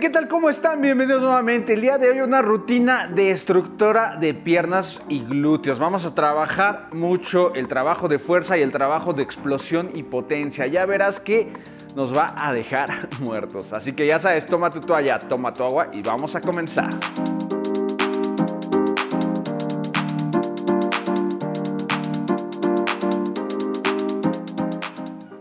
¿Qué tal? ¿Cómo están? Bienvenidos nuevamente. El día de hoy una rutina destructora de piernas y glúteos. Vamos a trabajar mucho el trabajo de fuerza y el trabajo de explosión y potencia. Ya verás que nos va a dejar muertos. Así que ya sabes, toma tu toalla, toma tu agua y vamos a comenzar.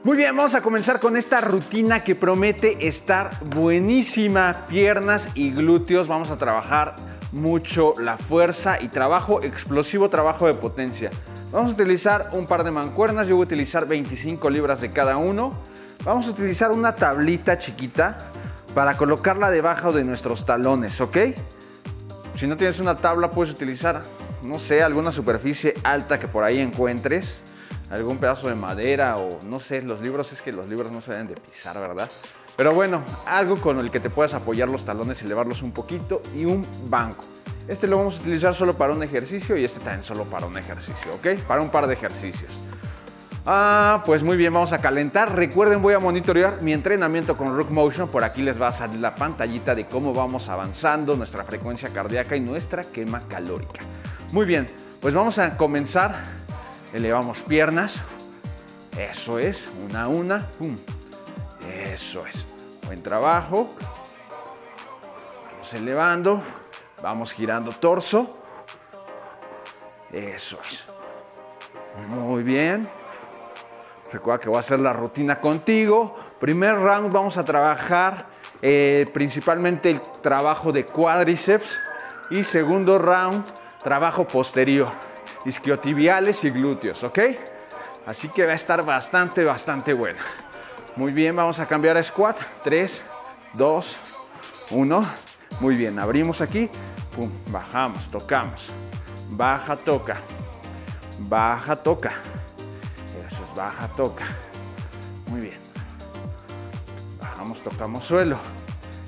Muy bien, vamos a comenzar con esta rutina que promete estar buenísima. Piernas y glúteos. Vamos a trabajar mucho la fuerza y trabajo explosivo, trabajo de potencia. Vamos a utilizar un par de mancuernas. Yo voy a utilizar 25 libras de cada uno. Vamos a utilizar una tablita chiquita para colocarla debajo de nuestros talones, ¿ok? Si no tienes una tabla, puedes utilizar, no sé, alguna superficie alta que por ahí encuentres algún pedazo de madera o no sé, los libros es que los libros no se deben de pisar, ¿verdad? Pero bueno, algo con el que te puedas apoyar los talones elevarlos un poquito y un banco. Este lo vamos a utilizar solo para un ejercicio y este también solo para un ejercicio, ¿ok? Para un par de ejercicios. Ah, pues muy bien, vamos a calentar. Recuerden, voy a monitorear mi entrenamiento con Rook Motion. Por aquí les va a salir la pantallita de cómo vamos avanzando, nuestra frecuencia cardíaca y nuestra quema calórica. Muy bien, pues vamos a comenzar elevamos piernas, eso es, una a una, eso es, buen trabajo, vamos elevando, vamos girando torso, eso es, muy bien, recuerda que voy a hacer la rutina contigo, primer round vamos a trabajar eh, principalmente el trabajo de cuádriceps. Y segundo round trabajo posterior isquiotibiales y glúteos, ¿ok? Así que va a estar bastante, bastante buena. Muy bien, vamos a cambiar a squat. 3, 2, 1. Muy bien, abrimos aquí. Pum, bajamos, tocamos. Baja, toca. Baja, toca. Eso es, baja, toca. Muy bien. Bajamos, tocamos suelo.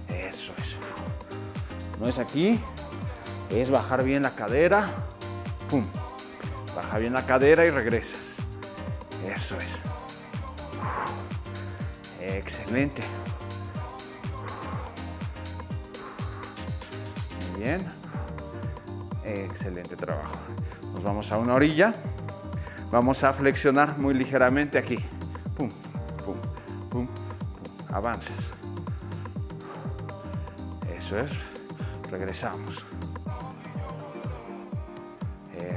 Eso es. No es aquí, es bajar bien la cadera. Pum. Baja bien la cadera y regresas. Eso es. Excelente. Muy bien. Excelente trabajo. Nos vamos a una orilla. Vamos a flexionar muy ligeramente aquí. Pum, pum, pum, pum. Avances. Eso es. Regresamos.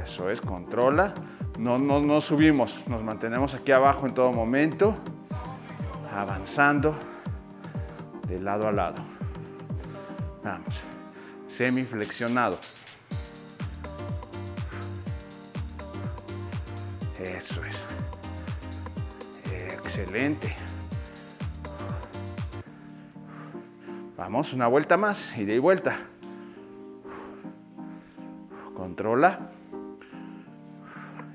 Eso es, controla. No, no, no subimos, nos mantenemos aquí abajo en todo momento, avanzando de lado a lado. Vamos, semiflexionado. Eso es. Excelente. Vamos, una vuelta más, y de vuelta. Controla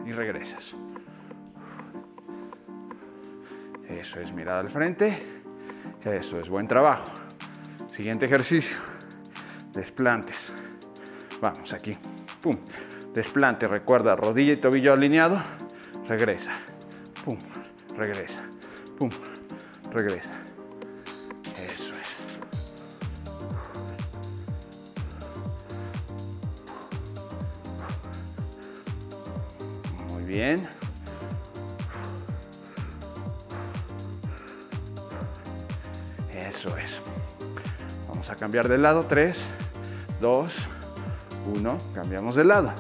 y regresas. Eso es mirada al frente. Eso es buen trabajo. Siguiente ejercicio. Desplantes. Vamos aquí. Pum. Desplante. Recuerda rodilla y tobillo alineado. Regresa. Pum. Regresa. Pum. Regresa. Eso es. Vamos a cambiar de lado. 3, 2, 1. Cambiamos de lado.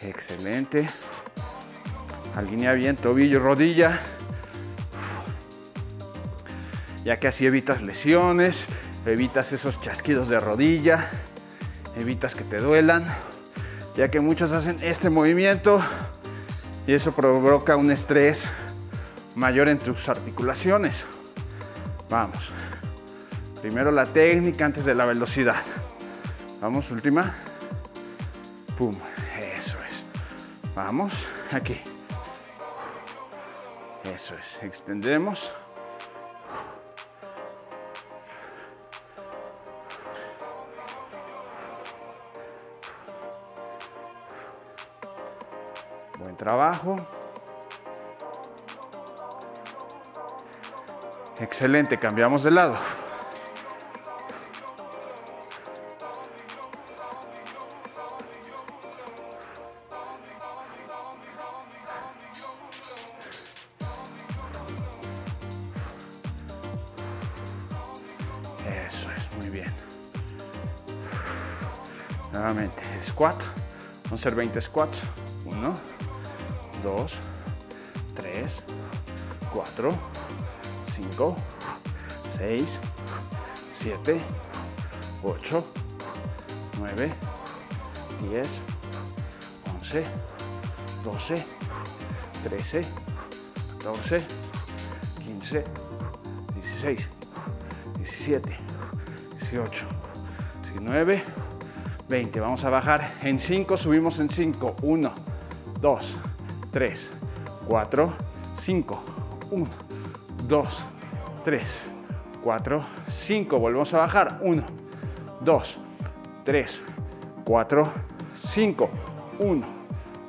Excelente. Alinea bien tobillo, rodilla. Ya que así evitas lesiones, evitas esos chasquidos de rodilla, evitas que te duelan, ya que muchos hacen este movimiento y eso provoca un estrés mayor en tus articulaciones. Vamos. Primero la técnica antes de la velocidad. Vamos, última. Pum. Eso es. Vamos, aquí. Eso es. Extendemos. Trabajo. Excelente, cambiamos de lado. Eso es, muy bien. Nuevamente, squat. Vamos a hacer 20 squats. 1, 2, 3, 4, 5, 6, 7, 8, 9, 10, 11, 12, 13, 14, 15, 16, 17, 18, 19, 20. Vamos a bajar en 5, subimos en 5. 1, 2, 3, 4, 5. 1, 2, 3, 4, 5. Volvemos a bajar. 1, 2, 3, 4, 5. 1,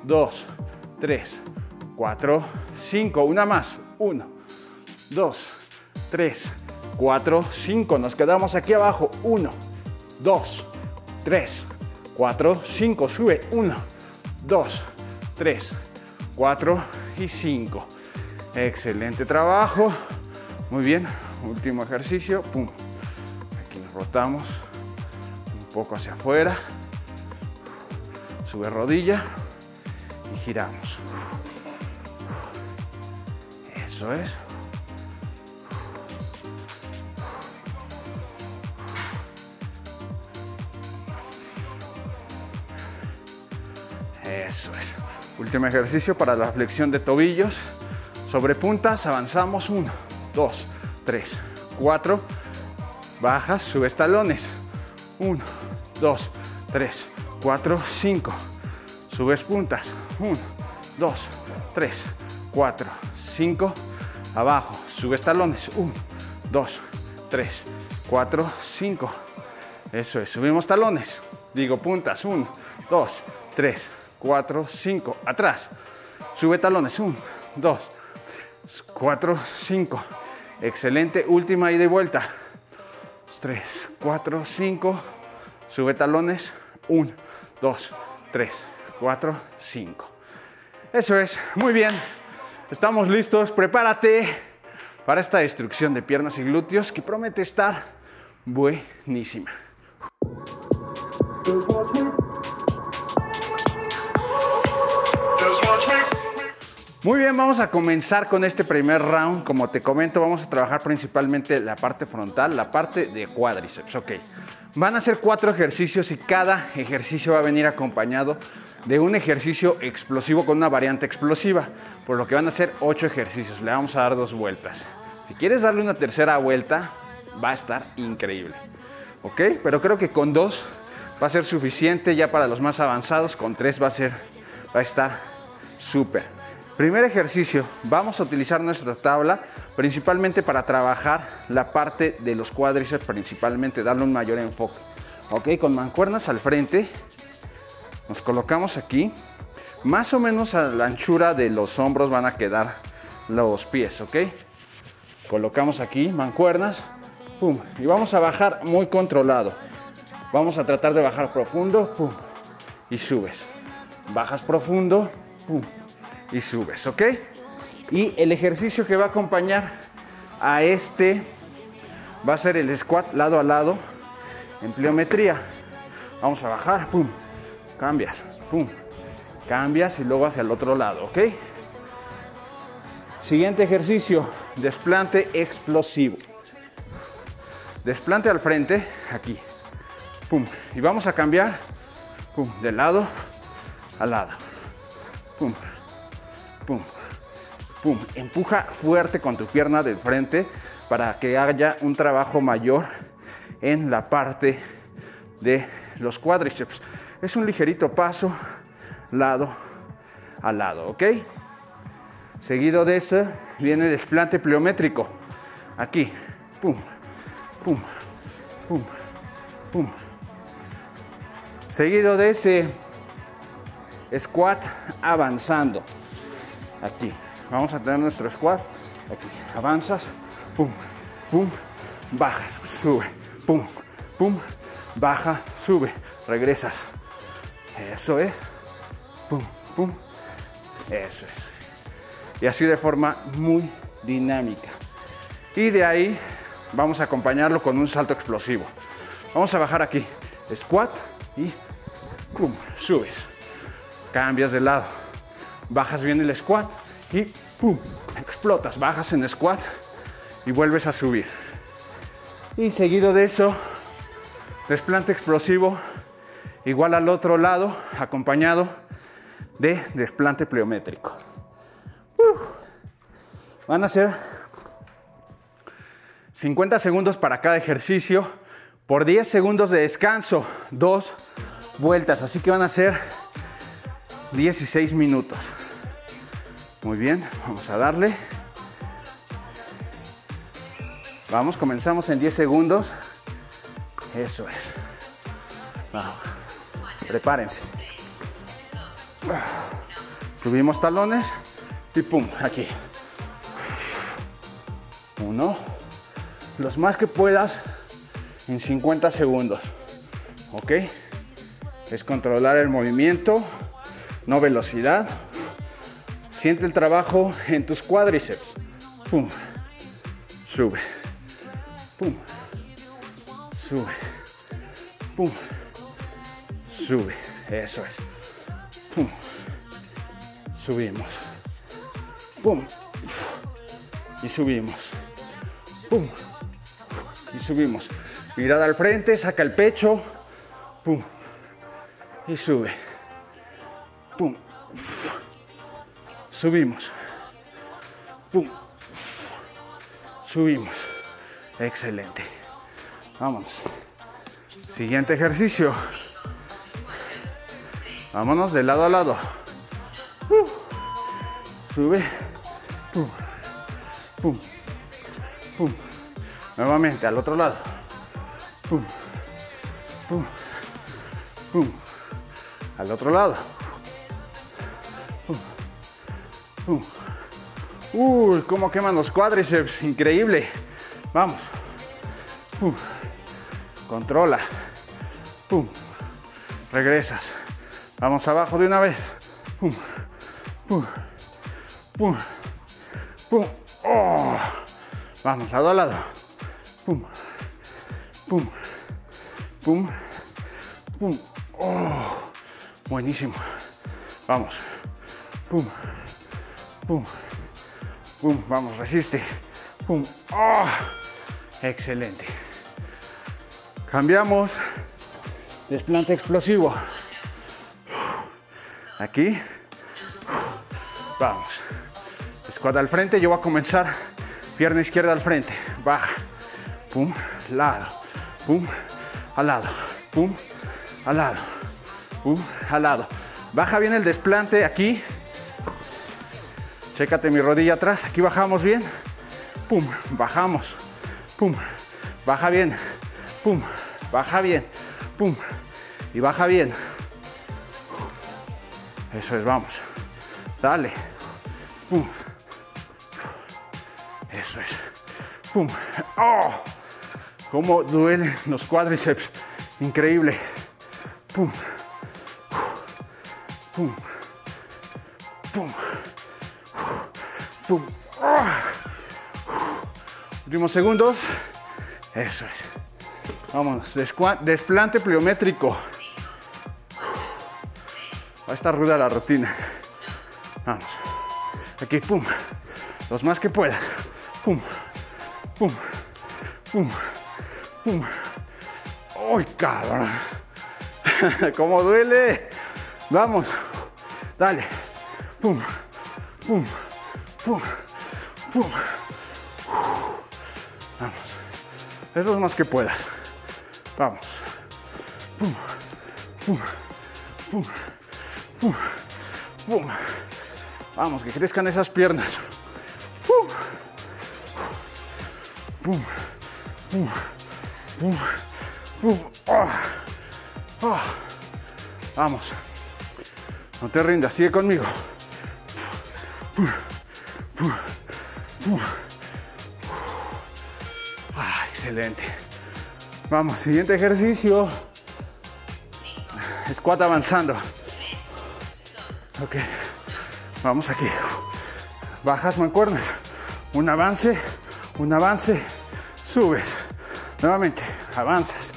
2, 3, 4, 5. Una más. 1, 2, 3, 4, 5. Nos quedamos aquí abajo. 1, 2, 3, 4, 5. Sube. 1, 2, 3, 4 y 5. Excelente trabajo. Muy bien. Último ejercicio. Pum. Aquí nos rotamos un poco hacia afuera. Sube rodilla y giramos. Eso es. Eso es. Último ejercicio para la flexión de tobillos. Sobre puntas avanzamos. 1, 2, 3, 4. Bajas, subes talones. 1, 2, 3, 4, 5. Subes puntas. 1, 2, 3, 4, 5. Abajo, subes talones. 1, 2, 3, 4, 5. Eso es, subimos talones. Digo puntas. 1, 2, 3, 4, 5. Atrás. Sube talones. 1, 2, 4, 5. Excelente. Última ida y vuelta. 3, 4, 5. Sube talones. 1, 2, 3, 4, 5. Eso es. Muy bien. Estamos listos. Prepárate para esta destrucción de piernas y glúteos que promete estar buenísima. Muy bien, vamos a comenzar con este primer round. Como te comento, vamos a trabajar principalmente la parte frontal, la parte de cuádriceps. Ok, van a ser cuatro ejercicios y cada ejercicio va a venir acompañado de un ejercicio explosivo con una variante explosiva, por lo que van a ser ocho ejercicios. Le vamos a dar dos vueltas. Si quieres darle una tercera vuelta, va a estar increíble. Ok, pero creo que con dos va a ser suficiente ya para los más avanzados. Con tres va a ser, va a estar súper. Primer ejercicio, vamos a utilizar nuestra tabla principalmente para trabajar la parte de los cuádriceps, principalmente darle un mayor enfoque. Ok, con mancuernas al frente, nos colocamos aquí, más o menos a la anchura de los hombros van a quedar los pies, ok. Colocamos aquí mancuernas, pum, y vamos a bajar muy controlado. Vamos a tratar de bajar profundo, pum, y subes. Bajas profundo, pum, y subes, ¿ok? Y el ejercicio que va a acompañar a este va a ser el squat lado a lado en pliometría. Vamos a bajar, pum, cambias, pum, cambias y luego hacia el otro lado, ¿ok? Siguiente ejercicio, desplante explosivo. Desplante al frente, aquí, pum, y vamos a cambiar, de lado a lado, pum, pum, pum. Empuja fuerte con tu pierna de frente para que haya un trabajo mayor en la parte de los cuádriceps. Es un ligerito paso lado a lado, ¿ok? Seguido de eso viene el desplante pliométrico. Aquí, pum, pum, pum, pum. Seguido de ese squat avanzando. Aquí. Vamos a tener nuestro squat. Aquí. Avanzas. Pum, pum. Bajas. Sube. Pum, pum. Baja. Sube. Regresas. Eso es. Pum, pum. Eso es. Y así de forma muy dinámica. Y de ahí vamos a acompañarlo con un salto explosivo. Vamos a bajar aquí. Squat y pum, subes. Cambias de lado. Bajas bien el squat y pum, explotas. Bajas en squat y vuelves a subir. Y seguido de eso, desplante explosivo igual al otro lado, acompañado de desplante pleométrico. Van a ser 50 segundos para cada ejercicio por 10 segundos de descanso, dos vueltas, así que van a ser 16 minutos. Muy bien, vamos a darle. Vamos, comenzamos en 10 segundos. Eso es. Vamos. Prepárense. Subimos talones y pum, aquí. Uno. Los más que puedas en 50 segundos. ¿Ok? Es controlar el movimiento, no velocidad. Siente el trabajo en tus cuádriceps. Pum. Sube. Pum. Sube. Pum. Sube. Eso es. Pum. Subimos. Pum. Y subimos. Pum. Y subimos. Mirada al frente, saca el pecho. Pum. Y sube. Pum. Subimos. Pum. Subimos. Excelente. Vamos. Siguiente ejercicio. Vámonos de lado a lado. Uh. Sube. Pum. Pum. Pum. Nuevamente al otro lado. Pum. Pum. Pum. Al otro lado. Uy, cómo queman los cuádriceps. Increíble. Vamos. Controla. Regresas. Vamos abajo de una vez. Pum. Pum. Pum. Pum. Oh. Vamos, lado a lado. Pum. Pum. Pum. Pum. Oh. Buenísimo. Vamos. Pum. Pum. Pum. Vamos, resiste. Pum. Oh. Excelente. Cambiamos. Desplante explosivo. Aquí. Vamos. Squat al frente. Yo voy a comenzar. Pierna izquierda al frente. Baja. Pum. Lado. Pum. Al lado. Pum. Al lado. Pum. Al lado. Baja bien el desplante aquí. Chécate mi rodilla atrás. Aquí bajamos bien. Pum. Bajamos. Pum. Baja bien. Pum. Baja bien. Pum. Y baja bien. Eso es, vamos. Dale. Pum. Eso es. Pum. ¡Oh! Cómo duelen los cuádriceps. Increíble. Pum. Pum. Pum. Pum. Últimos segundos. Eso es. Vámonos. Desplante pliométrico. Va a estar ruda la rutina. Vamos. Aquí, pum. Los más que puedas. Pum. Pum. Pum. Pum. ¡Ay, cabrón! ¡Cómo duele! Vamos. Dale. Pum. Pum. Pum. Pum. Es los más que puedas. Vamos. Pum. Pum. Pum. Pum. Pum. Vamos, que crezcan esas piernas. Pum. Pum. Pum. Pum. Pum. Ah. Ah. Vamos. No te rindas, sigue conmigo. Ah, excelente. Vamos, siguiente ejercicio. Squat avanzando. Ok. Vamos aquí. Bajas mancuernas. Un avance, un avance. Subes. Nuevamente. Avanzas.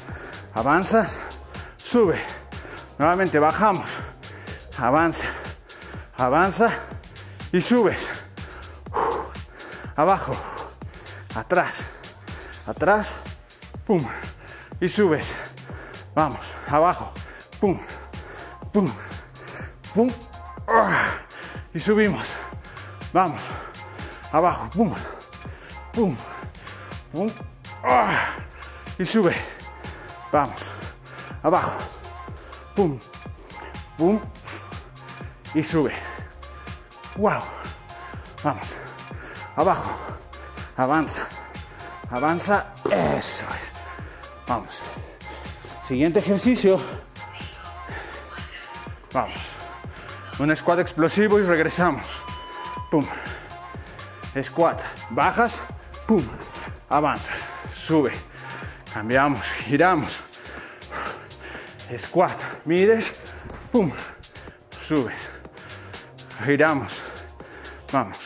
Avanzas. Sube. Nuevamente bajamos. Avanza. Avanza. Y subes. Abajo. Atrás. Atrás. Pum. Y subes. Vamos. Abajo. Pum. Pum. Pum. Y subimos. Vamos. Abajo. Pum. Pum. Pum. Y sube. Vamos. Abajo. Pum. Pum. Y sube. Wow. Vamos. Abajo. Avanza. Avanza. Eso es. Vamos. Siguiente ejercicio. Vamos. Un squat explosivo y regresamos. Pum. Squat. Bajas. Pum. Avanzas. Sube. Cambiamos. Giramos. Squat. Mides. Pum. Subes. Giramos. Vamos.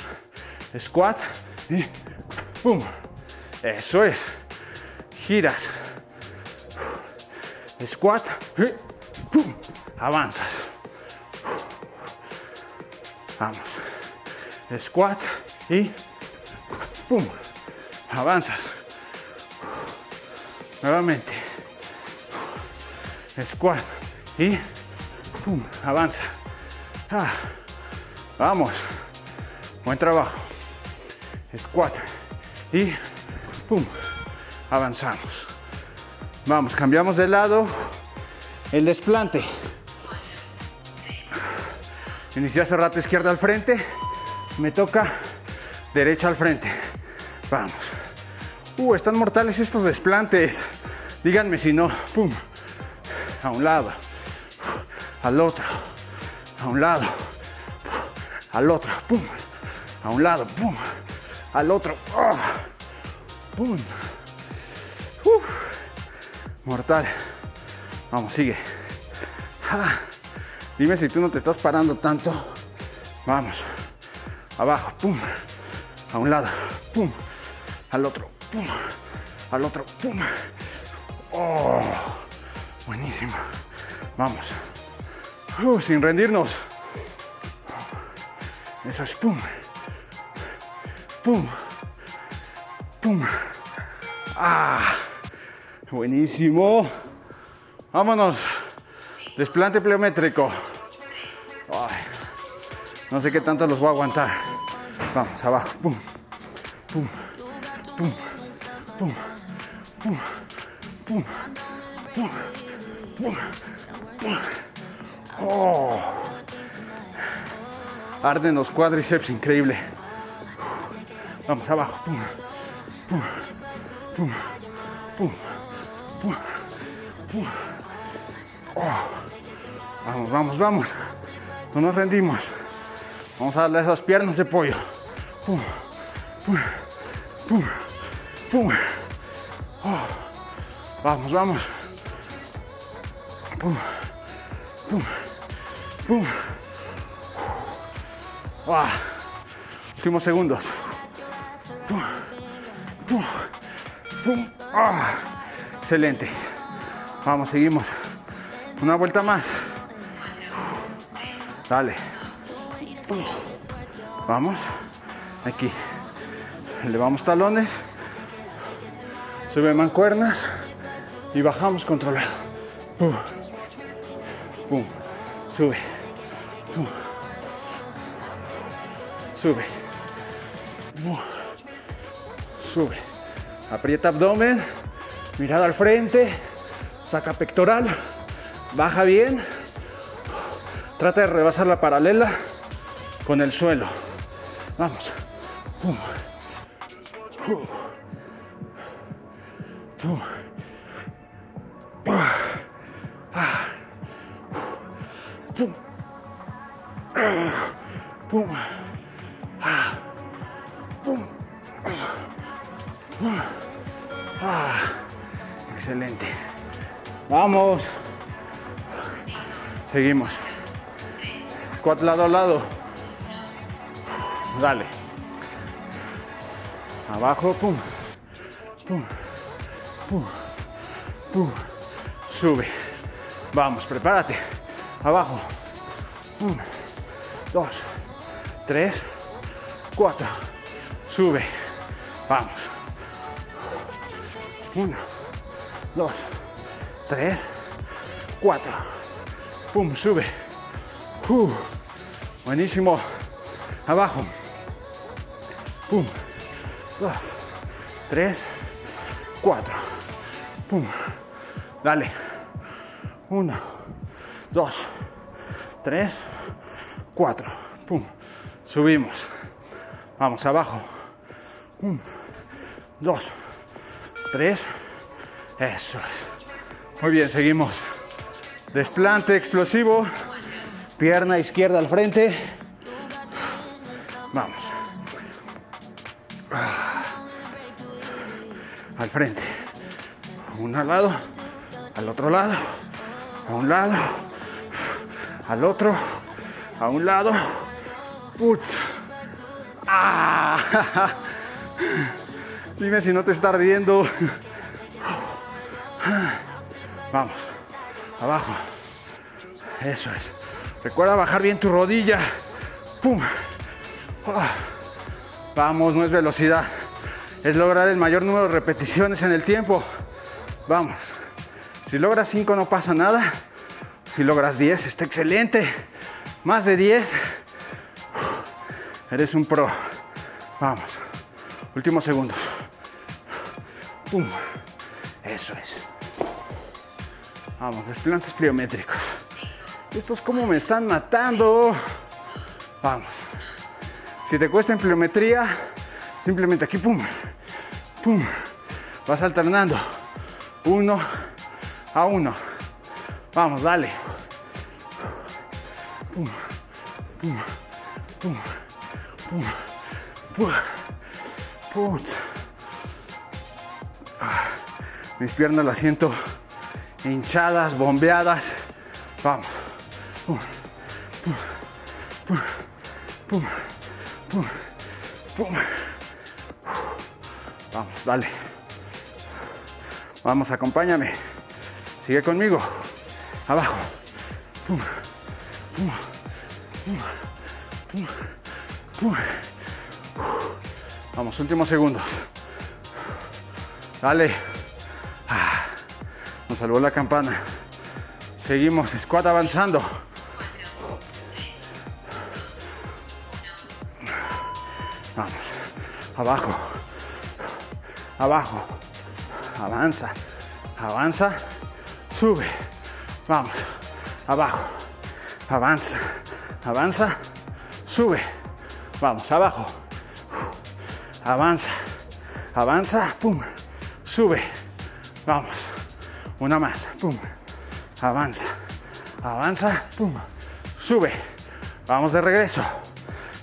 Squat. Y pum. Eso es. Giras. Squat. Pum. Avanzas. Vamos. Squat y pum. Avanzas. Nuevamente. Squat y pum. Avanza. Ah. Vamos. Buen trabajo. Squat y Avanzamos. Vamos, cambiamos de lado. El desplante. Inicié hace rato izquierda al frente. Me toca derecha al frente. Vamos. Uh, están mortales estos desplantes. Díganme si no. Pum. A un lado. Al otro. A un lado. Al otro. Pum. A un lado. Pum. Al otro. Ah. Pum. Mortal. Vamos, sigue. Dime si tú no te estás parando tanto. Vamos. Abajo, pum. A un lado, pum. Al otro, pum. Al otro, pum. Oh, buenísimo. Vamos. Uh, sin rendirnos. Eso es pum. Pum. Pum. Ah. Buenísimo. Vámonos. Desplante pleométrico. No sé qué tanto los voy a aguantar. Vamos, abajo. Pum, pum, pum, pum, pum, pum, pum, pum, pum. Oh. Arden los cuádriceps, increíble. Vamos, abajo. Pum, Vamos, vamos, vamos. No nos rendimos. Vamos a darle esas piernas de pollo. Pum, pum, pum, pum. Oh. Vamos, vamos. Pum, pum, pum. Ah. Últimos segundos. Pum, Ah. Excelente. Vamos, seguimos. Una vuelta más. Dale. Vamos. Aquí. Elevamos talones. Sube mancuernas. Y bajamos controlado. Sube. Sube. Sube. Aprieta abdomen. Mirada al frente. Saca pectoral. Baja bien. Trata de rebasar la paralela con el suelo. Vamos. Seguimos. Squat lado a lado. Dale. Abajo, pum, pum, pum, pum. Sube. Vamos, prepárate. Abajo. Uno, dos, tres, cuatro. Sube. Vamos. Uno, dos, tres, cuatro. Pum, sube. Uh, buenísimo. Abajo. Pum. Dos, tres, cuatro. Pum. Dale. Uno, dos, tres, cuatro. Pum. Subimos. Vamos abajo. Un, dos, tres. Eso es. Muy bien, seguimos. Desplante explosivo. Pierna izquierda al frente. Vamos. Al frente. Uno al lado. Al otro lado. A un lado. Al otro. A un lado. Putz. Ah. Dime si no te está ardiendo. Vamos. Abajo. Eso es. Recuerda bajar bien tu rodilla. Pum. Ah. Vamos, no es velocidad. Es lograr el mayor número de repeticiones en el tiempo. Vamos. Si logras 5 no pasa nada. Si logras 10 está excelente. Más de 10. Eres un pro. Vamos. Últimos segundos. Pum. Eso es. Vamos, desplantes pliométricos. Estos como me están matando. Vamos. Si te cuesta en pliometría, simplemente aquí, pum, pum. Vas alternando. Uno a uno. Vamos, dale. Pum, pum, pum, pum, pum. Putz. Ah, Mis piernas las siento hinchadas, bombeadas. Vamos. Pum, pum, pum, pum, pum, pum. Vamos, dale. Vamos, acompáñame. Sigue conmigo. Abajo. Pum, pum, pum, pum, pum. Vamos, últimos segundos. Dale. Nos la campana. Seguimos, squat avanzando. Vamos. Abajo. Abajo. Avanza. Avanza. Sube. Vamos. Abajo. Avanza. Avanza. Sube. Vamos. Abajo. Avanza. Avanza. Pum. Sube. Vamos. Una más. Pum. Avanza. Avanza. Pum. Sube. Vamos de regreso.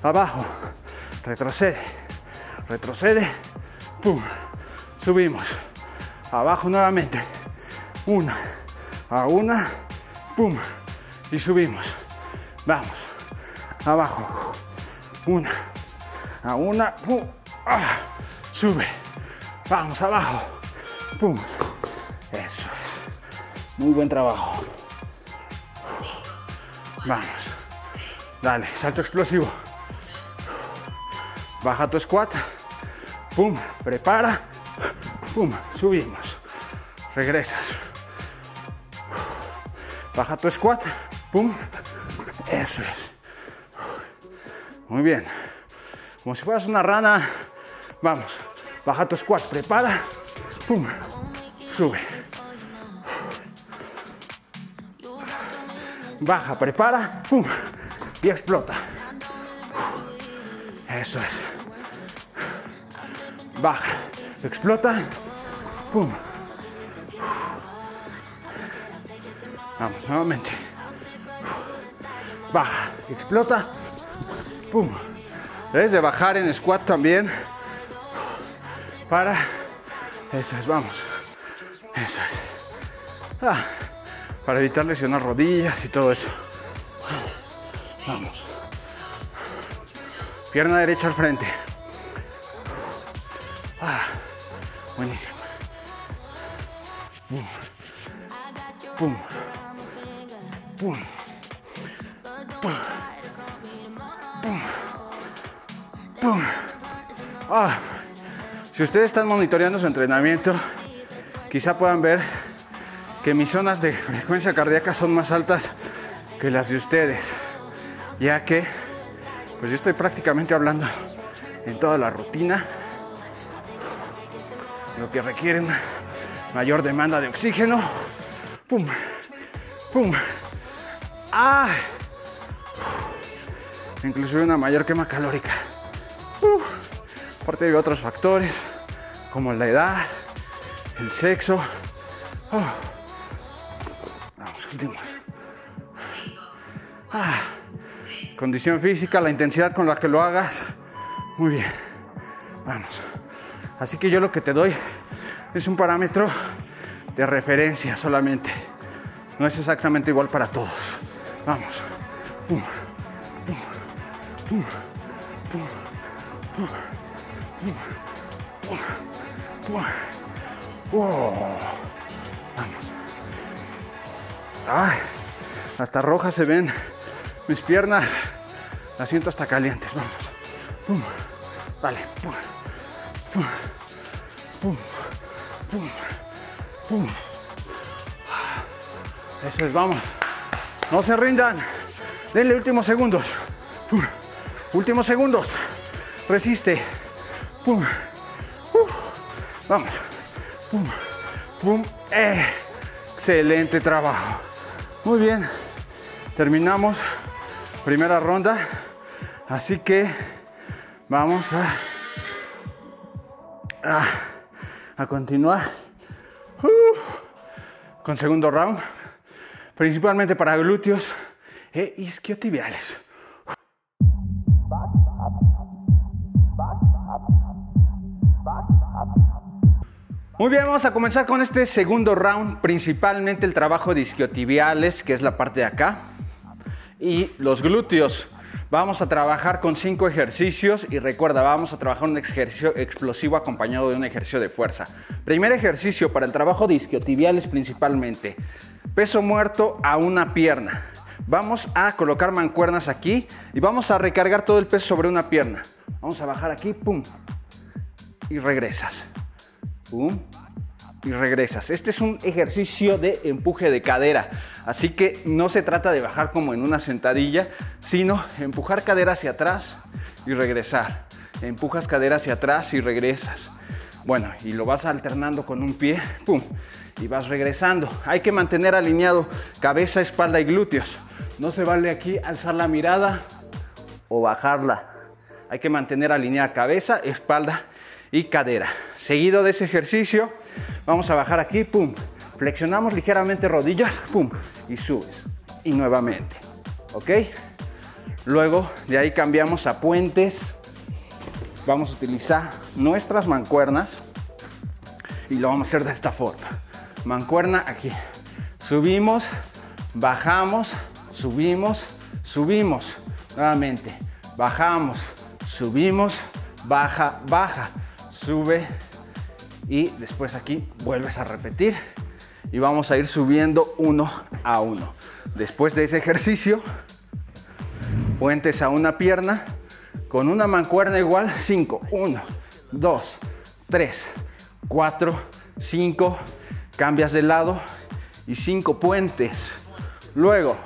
Abajo. Retrocede. Retrocede. Pum. Subimos. Abajo nuevamente. Una. A una. Pum. Y subimos. Vamos. Abajo. Una. A una. Pum. Ah. Sube. Vamos abajo. Pum. Eso es. Muy buen trabajo. Vamos. Dale, salto explosivo. Baja tu squat. Pum, prepara. Pum, subimos. Regresas. Baja tu squat. Pum. Eso es. Muy bien. Como si fueras una rana. Vamos. Baja tu squat. Prepara. Pum. Sube. Baja, prepara. Pum. Y explota. Eso es. Baja. Explota. Pum. Vamos, nuevamente. Baja. Explota. pum. Debes de bajar en squat también. Para. Eso es, vamos. Eso es. Ah, para evitar lesionar rodillas y todo eso. Vamos. Pierna derecha al frente. Ah, buenísimo. Pum. Pum. Pum. Pum. Pum. Ah. Si ustedes están monitoreando su entrenamiento, quizá puedan ver que mis zonas de frecuencia cardíaca son más altas que las de ustedes, ya que pues yo estoy prácticamente hablando en toda la rutina, lo que requiere una mayor demanda de oxígeno. Pum, pum, ah, inclusive una mayor quema calórica. Aparte de otros factores como la edad, el sexo. Oh. Ah. Condición física, la intensidad con la que lo hagas. Muy bien. Vamos. Así que yo lo que te doy es un parámetro de referencia solamente. No es exactamente igual para todos. Vamos. Hasta rojas se ven mis piernas. Las siento hasta calientes. Vamos. Pum. Vale. Pum. Pum. Pum. Pum. Eso es, vamos. No se rindan. Denle últimos segundos. Últimos segundos. Resiste. Pum. Uh. Vamos. Pum. Pum. Eh. Excelente trabajo. Muy bien. Terminamos primera ronda. Así que vamos a, a, continuar uh, con segundo round. Principalmente para glúteos e isquiotibiales. Muy bien, vamos a comenzar con este segundo round, principalmente el trabajo de isquiotibiales, que es la parte de acá, y los glúteos. Vamos a trabajar con cinco ejercicios y recuerda, vamos a trabajar un ejercicio explosivo acompañado de un ejercicio de fuerza. Primer ejercicio para el trabajo de isquiotibiales principalmente. Peso muerto a una pierna. Vamos a colocar mancuernas aquí y vamos a recargar todo el peso sobre una pierna. Vamos a bajar aquí, pum, y regresas y regresas. Este es un ejercicio de empuje de cadera, así que no se trata de bajar como en una sentadilla, sino empujar cadera hacia atrás y regresar. Empujas cadera hacia atrás y regresas. Bueno, y lo vas alternando con un pie, pum, y vas regresando. Hay que mantener alineado cabeza, espalda y glúteos. No se vale aquí alzar la mirada o bajarla. Hay que mantener alineada cabeza, espalda y cadera. Seguido de ese ejercicio, vamos a bajar aquí, pum. Flexionamos ligeramente rodillas, pum, y subes. Y nuevamente, ¿ok? Luego de ahí cambiamos a puentes. Vamos a utilizar nuestras mancuernas y lo vamos a hacer de esta forma. Mancuerna aquí. Subimos, bajamos, subimos, subimos. Nuevamente, bajamos, subimos, baja, baja sube y después aquí vuelves a repetir y vamos a ir subiendo uno a uno. Después de ese ejercicio, puentes a una pierna con una mancuerna igual 5, 1, 2, 3, 4, 5, cambias de lado y 5 puentes. Luego,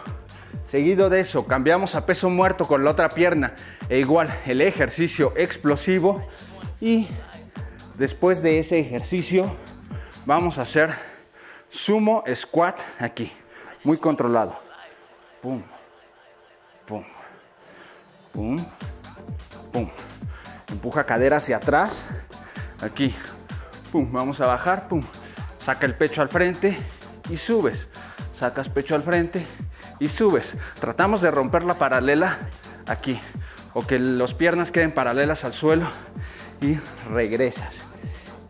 seguido de eso, cambiamos a peso muerto con la otra pierna e igual el ejercicio explosivo y Después de ese ejercicio vamos a hacer sumo squat aquí, muy controlado. Pum, pum, pum, pum. Empuja cadera hacia atrás. Aquí, pum, vamos a bajar, pum. Saca el pecho al frente y subes. Sacas pecho al frente y subes. Tratamos de romper la paralela aquí. o que las piernas queden paralelas al suelo y regresas.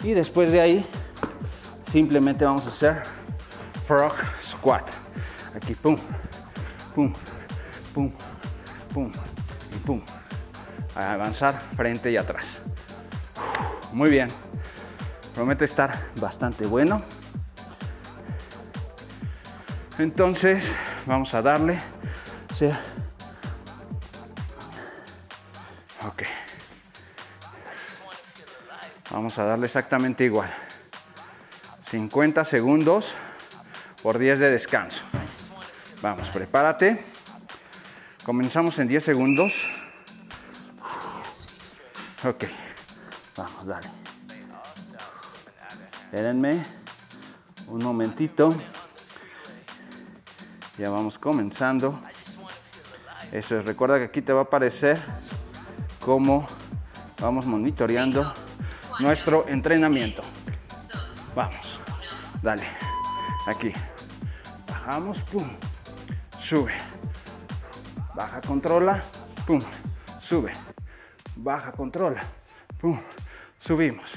Y después de ahí, simplemente vamos a hacer frog squat. Aquí, pum, pum, pum, pum y pum. A avanzar frente y atrás. Muy bien. Promete estar bastante bueno. Entonces, vamos a darle. Ok. Vamos a darle exactamente igual. 50 segundos por 10 de descanso. Vamos, prepárate. Comenzamos en 10 segundos. Ok. Vamos, dale. Espérenme un momentito. Ya vamos comenzando. Eso es, recuerda que aquí te va a aparecer cómo vamos monitoreando nuestro entrenamiento. Vamos, dale, aquí. Bajamos, pum, sube. Baja, controla, pum, sube. Baja, controla, pum, subimos.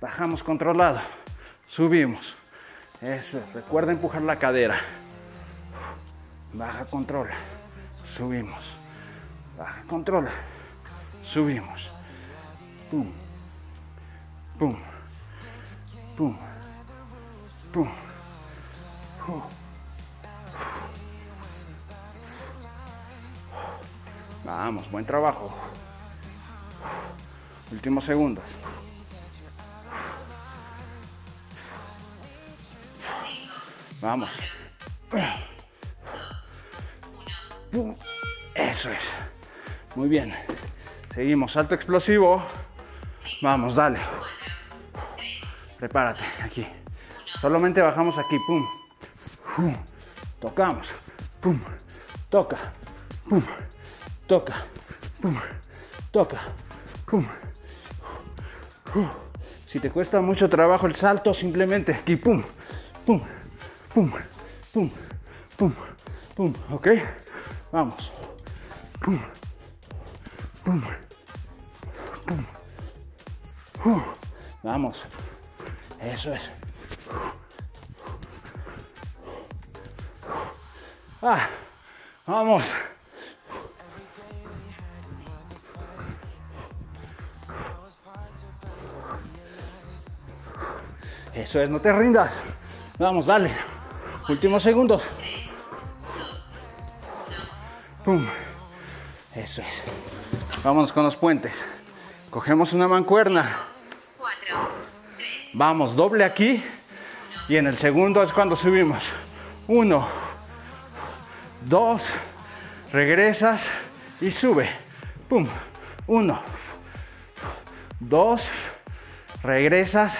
Bajamos controlado, subimos. Eso es, recuerda empujar la cadera. Baja, controla subimos. Baja, controla. Subimos. Pum. Pum. Pum. Pum. Vamos, buen trabajo. Últimos segundos. Vamos. Eso es. Muy bien. Seguimos. Salto explosivo. Vamos, dale. Prepárate. Aquí. Solamente bajamos aquí. Pum. Tocamos. Pum. Toca. Pum. Toca. Pum. Toca. Pum. Si te cuesta mucho trabajo el salto, simplemente aquí. Pum. Pum. Pum. Pum. Pum. Pum. ¿Ok? Vamos. Pum. Pum. Pum. Vamos. Eso es. Ah, vamos. Eso es, no te rindas. Vamos, dale. Últimos segundos. Pum. Eso es. Vámonos con los puentes. Cogemos una mancuerna. Vamos, doble aquí. Y en el segundo es cuando subimos. Uno, dos, regresas y sube. Pum. Uno, dos, regresas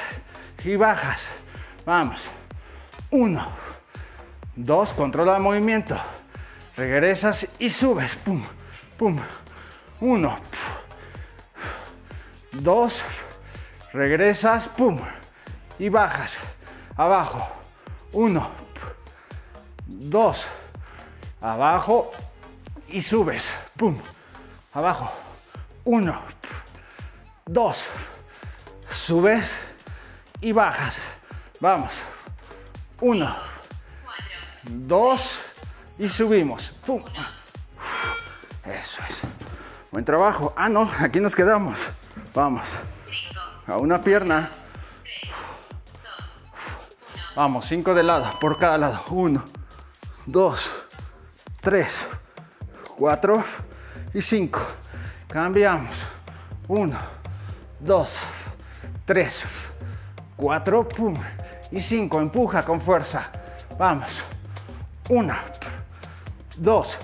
y bajas. Vamos. Uno, dos, controla el movimiento regresas y subes, pum, pum, uno, dos, regresas, pum, y bajas, abajo, uno, dos, abajo y subes, pum, abajo, uno, dos, subes y bajas, vamos, uno, dos, y subimos. ¡Pum! Eso es. Buen trabajo. Ah, no, aquí nos quedamos. Vamos. A una pierna. Vamos, cinco de lado, por cada lado. Uno, dos, tres, cuatro y cinco. Cambiamos. Uno, dos, tres, cuatro, pum. Y cinco. Empuja con fuerza. Vamos. Una, 2,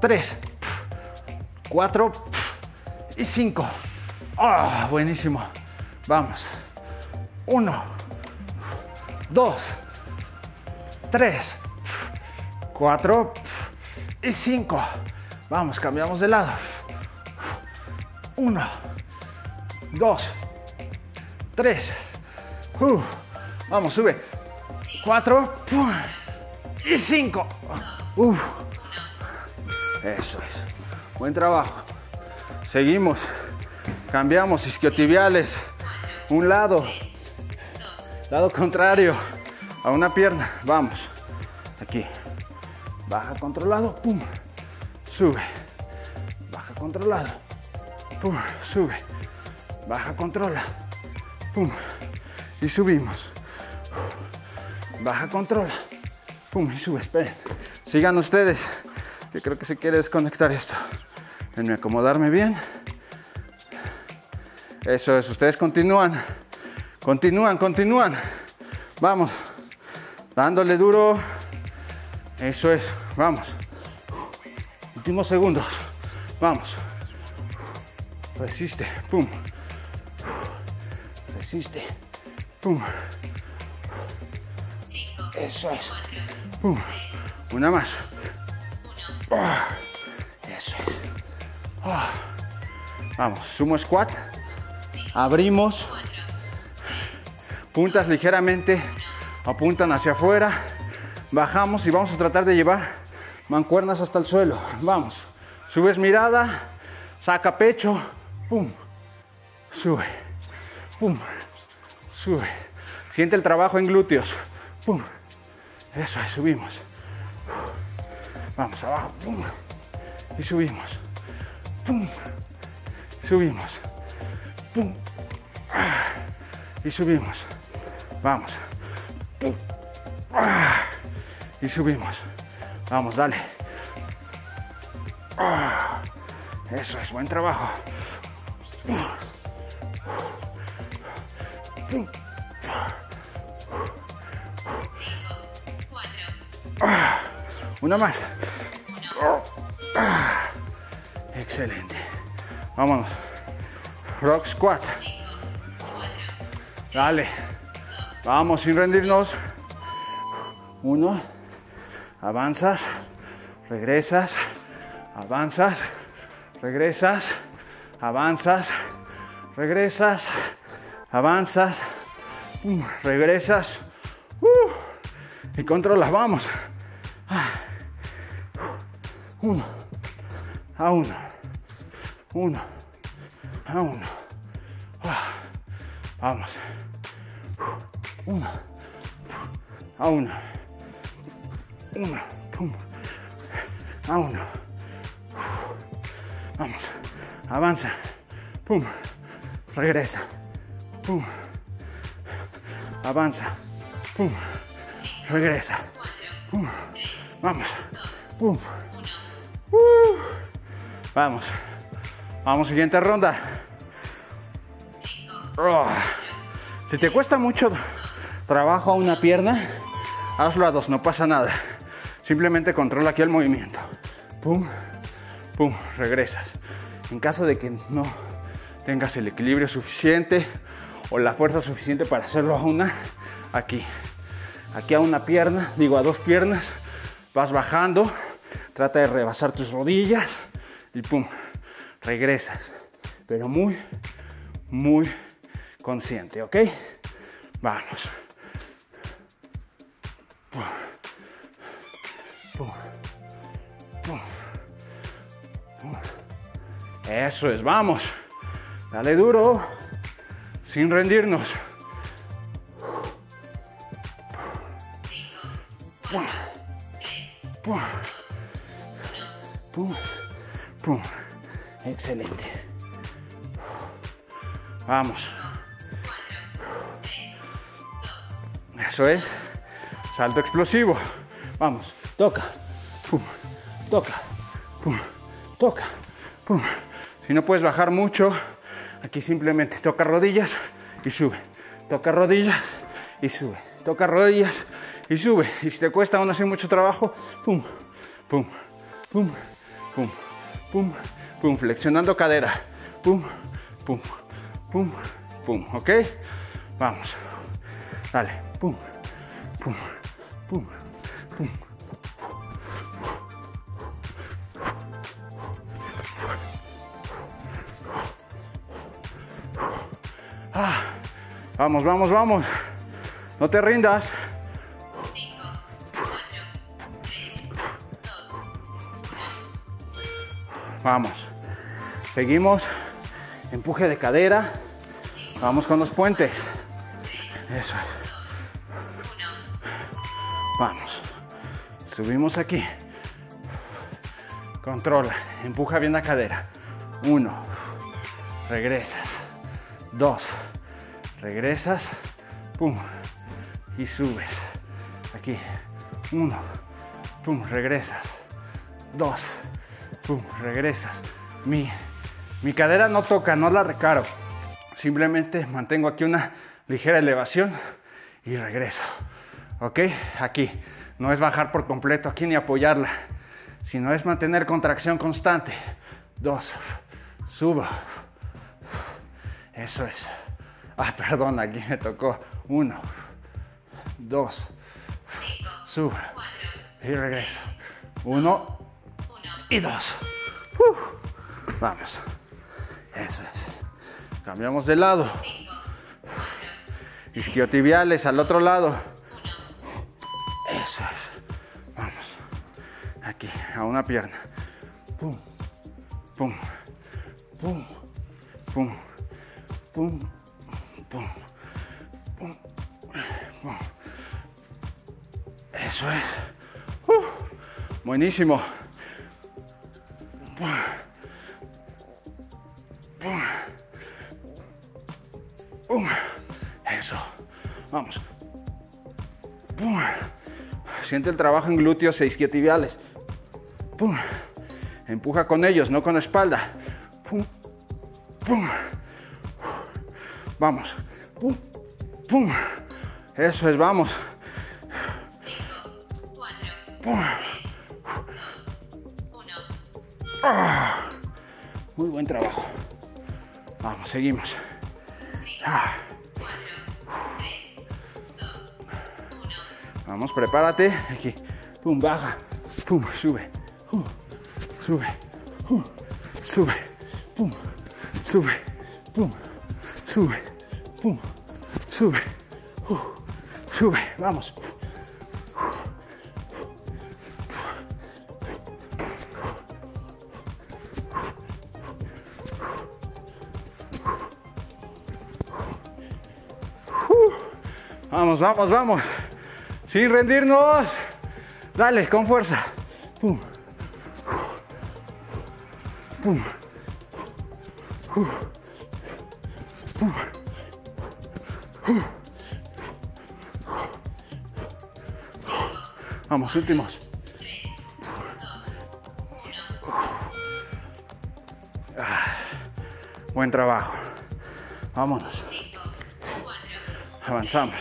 3, 4 y 5. Ah, buenísimo. Vamos. 1, 2, 3, 4 y 5. Vamos, cambiamos de lado. 1, 2, 3. Vamos, sube. 4 y 5. Uf. Eso es. Buen trabajo. Seguimos. Cambiamos isquiotibiales. Un lado. Lado contrario. A una pierna. Vamos. Aquí. Baja controlado. Pum. Sube. Baja controlado. Pum. Sube. Baja controla. Pum. Y subimos. Baja controla. Pum. Y sube. Esperen. Sigan ustedes. Yo creo que se quiere desconectar esto. Denme acomodarme bien. Eso es, ustedes continúan. Continúan, continúan. Vamos. Dándole duro. Eso es. Vamos. Últimos segundos. Vamos. Resiste. Pum. Resiste. Pum. Eso es. Pum. Una más. Ah, Eso es. Ah. Vamos, sumo squat. Abrimos. Puntas ligeramente apuntan hacia afuera. Bajamos y vamos a tratar de llevar mancuernas hasta el suelo. Vamos. Subes mirada. Saca pecho. Pum. Sube. Pum. Sube. Siente el trabajo en glúteos. Pum. Eso es, subimos. Vamos abajo. Pum. Y subimos. Pum. Subimos. Pum. Y subimos. Vamos. Ah. Y subimos. Vamos, dale. Ah. Eso es, buen trabajo. Una más. Excelente. Vámonos. Rock squat. Dale. Vamos sin rendirnos. Uno. Avanzas. Regresas. Avanzas. Regresas. Avanzas. Regresas. Avanzas. Regresas. Uh, y controlas. Vamos. Uno. A uno. Uno. A uno. Ah, Vamos. A uno. Uno. Pum. A uno. Vamos. Avanza. Pum. Regresa. Pum. Avanza. Pum. Regresa. Pum. Vamos. Pum. Uh. Vamos. Vamos, siguiente ronda. Oh. Si te cuesta mucho trabajo a una pierna, hazlo a dos, no pasa nada. Simplemente controla aquí el movimiento. Pum, pum, regresas. En caso de que no tengas el equilibrio suficiente o la fuerza suficiente para hacerlo a una, aquí. Aquí a una pierna, digo a dos piernas, vas bajando, trata de rebasar tus rodillas y pum, regresas. Pero muy, muy consciente, ¿ok? Vamos. Eso es, vamos. Dale duro, sin rendirnos. Pum, pum, pum, pum. Excelente. Vamos. Eso es. Salto explosivo. Vamos. Toca. Pum. Toca. Pum. Toca. Pum. Si no puedes bajar mucho, aquí simplemente toca rodillas y sube. Toca rodillas y sube. Toca rodillas y sube. Y si te cuesta aún así mucho trabajo, pum, pum, pum, pum, pum, pum, flexionando cadera. Pum, pum, pum, pum. ¿Ok? Vamos. Dale. Pum, pum, pum, pum. Ah, vamos, vamos, vamos. No te rindas. Vamos. Seguimos. Empuje de cadera. Vamos con los puentes. Eso es. Subimos aquí. Controla. Empuja bien la cadera. Uno. Regresas. Dos. Regresas. Pum. Y subes. Aquí. Uno. Pum. Regresas. Dos. Pum. Regresas. Mi, mi cadera no toca, no la recaro. Simplemente mantengo aquí una ligera elevación y regreso. ¿Ok? Aquí. No es bajar por completo aquí ni apoyarla, sino es mantener contracción constante. Dos. Subo. Eso es. Ah, perdón, aquí me tocó. Uno. Dos. Subo. Y regreso. Uno. Y dos. Vamos. Eso es. Cambiamos de lado. Isquiotibiales al otro lado. a una pierna. Pum, pum, pum, pum, pum, pum, pum, pum. Eso es. Uh, buenísimo. Pum, pum, pum. Eso. Vamos. Pum. Siente el trabajo en glúteos e isquiotibiales. Pum. Empuja con ellos, no con la espalda. Pum. Pum. Vamos. Pum. Pum. Eso es, vamos. Pum. Ah. Muy buen trabajo. Vamos, seguimos. Ah. Vamos, prepárate. Aquí. Pum, baja. Pum, sube. Sube. Uh, sube. Pum, sube. Pum, sube. Pum, sube. Uh, sube. Vamos. Vamos, vamos, vamos. Sin rendirnos. Dale, con fuerza. Pum. Pum. Pum. Vamos, últimos. Buen trabajo. Vámonos. Avanzamos.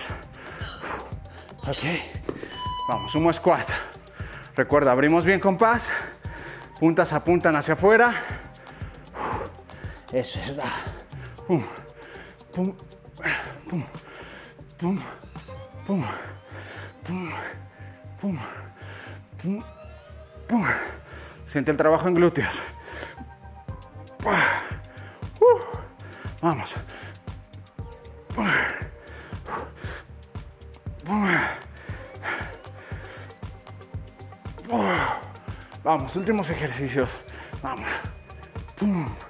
Ok. Vamos, sumo squat. Recuerda, abrimos bien con paz. Puntas apuntan hacia afuera. Eso es. Pum, pum, pum, pum, pum, pum, pum, pum, pum. Siente el trabajo en glúteos. Vamos. Vamos, últimos ejercicios. Vamos. Ah,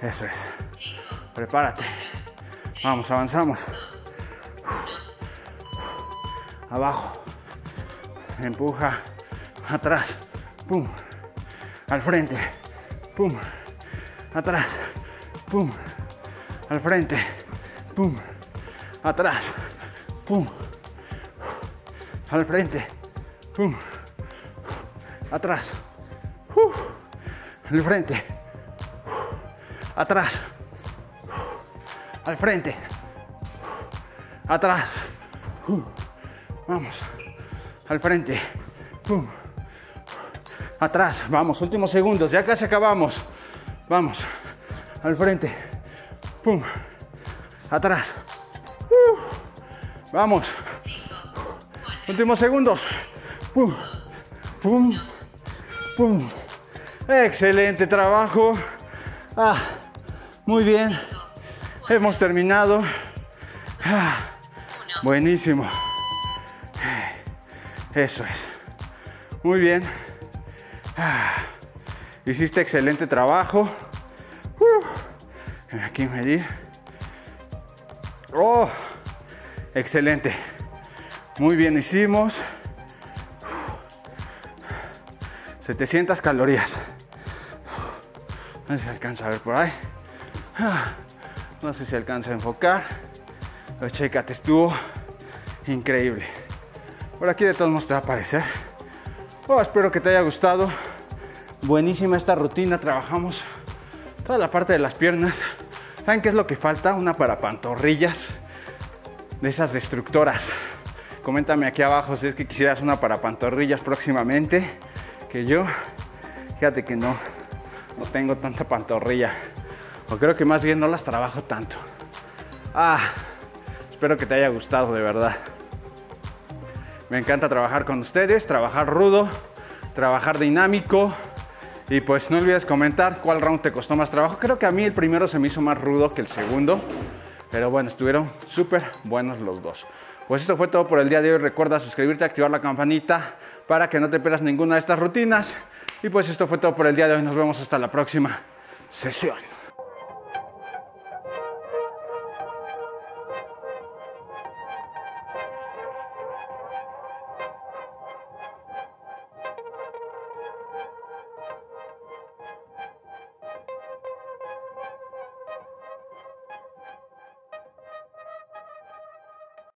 Eso es. Prepárate. Vamos, avanzamos. Abajo. Empuja. Atrás. Pum. Al frente. Pum. Atrás. Pum. Al frente. Pum. Atrás. Pum. Al frente. Pum. Atrás. Al frente. Atrás. Al frente. Atrás. Vamos. Al frente. Pum. Atrás. Vamos. Últimos segundos. Ya casi acabamos. Vamos. Al frente. Pum. Atrás. Vamos. Últimos segundos. Pum. Pum. Pum. Excelente trabajo. Ah, muy bien. Hemos terminado. Ah, buenísimo. Eso es. Muy bien. Ah, hiciste excelente trabajo. Uh, aquí medir. Oh, excelente. Muy bien hicimos. 700 calorías. No sé si alcanza a ver por ahí. No sé si alcanza a enfocar. Pero chécate, estuvo increíble. Por aquí de todos modos te va a aparecer. Oh, espero que te haya gustado. Buenísima esta rutina. Trabajamos toda la parte de las piernas. ¿Saben qué es lo que falta? Una para pantorrillas de esas destructoras. Coméntame aquí abajo si es que quisieras una para pantorrillas próximamente. Que yo, fíjate que no, no tengo tanta pantorrilla. O creo que más bien no las trabajo tanto. Ah, espero que te haya gustado de verdad. Me encanta trabajar con ustedes, trabajar rudo, trabajar dinámico. Y pues no olvides comentar cuál round te costó más trabajo. Creo que a mí el primero se me hizo más rudo que el segundo. Pero bueno, estuvieron súper buenos los dos. Pues esto fue todo por el día de hoy. Recuerda suscribirte, activar la campanita para que no te pierdas ninguna de estas rutinas. Y pues esto fue todo por el día de hoy. Nos vemos hasta la próxima sesión.